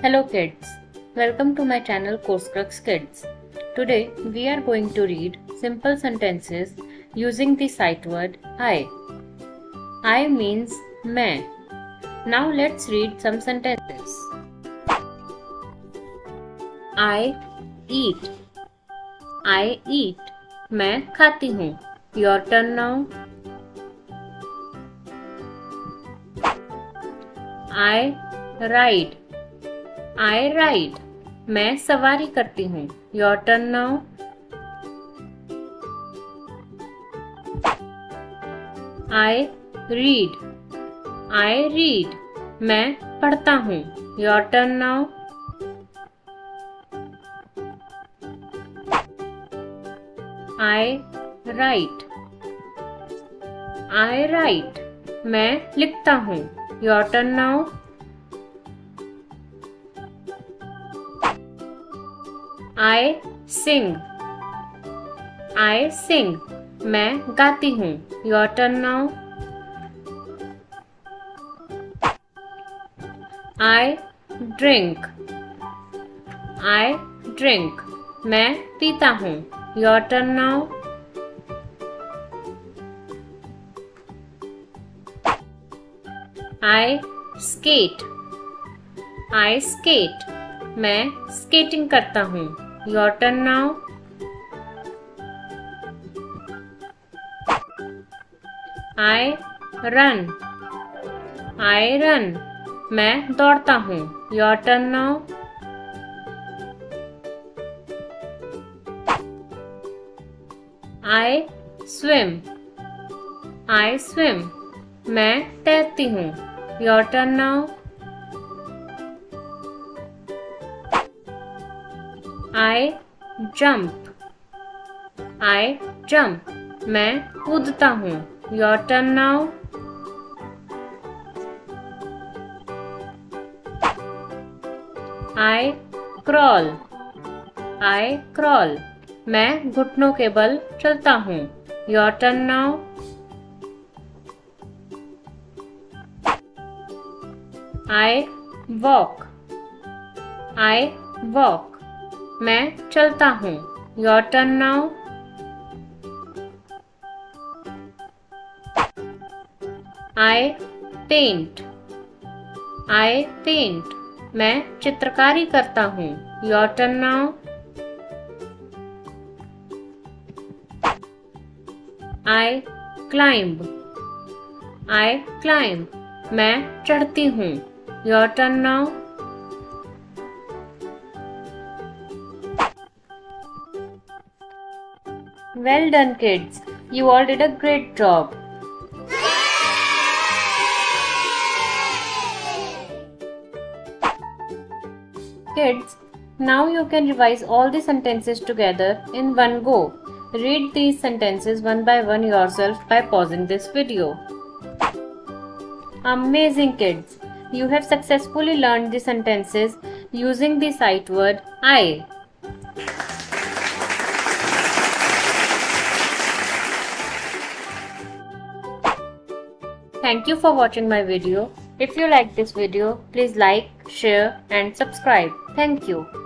Hello kids, welcome to my channel CourseCrux Kids. Today we are going to read simple sentences using the sight word I. I means मैं. Now let's read some sentences. I eat. I eat. मैं खाती हूँ. Your turn now. I ride. I ride मैं सवारी करती हूँ. Your turn now I read I read मैं पढ़ता हूँ. Your turn now I write I write मैं लिखता हूँ. Your turn now I sing I sing मैं गाती हूँ। Your turn now I drink I drink मैं पीता हूँ। Your turn now I skate I skate मैं स्केटिंग करता हूँ। Your turn now. I run. I run. मैं दौड़ता हूँ. Your turn now. I swim. I swim. मैं तैरती हूँ. Your turn now. I jump. I jump. मैं कूदता हूँ. Your turn now. I crawl. I crawl. मैं घुटनों के बल चलता हूँ. Your turn now. I walk. I walk. मैं चलता हूँ। Your turn now I paint I paint मैं चित्रकारी करता हूँ। Your turn now I climb I climb मैं चढ़ती हूँ। Your turn now Well done kids. You all did a great job. Kids, now you can revise all the sentences together in one go. Read these sentences one by one yourself by pausing this video. Amazing kids! You have successfully learned the sentences using the sight word I. Thank you for watching my video. If you like this video, please like, share and subscribe. Thank you.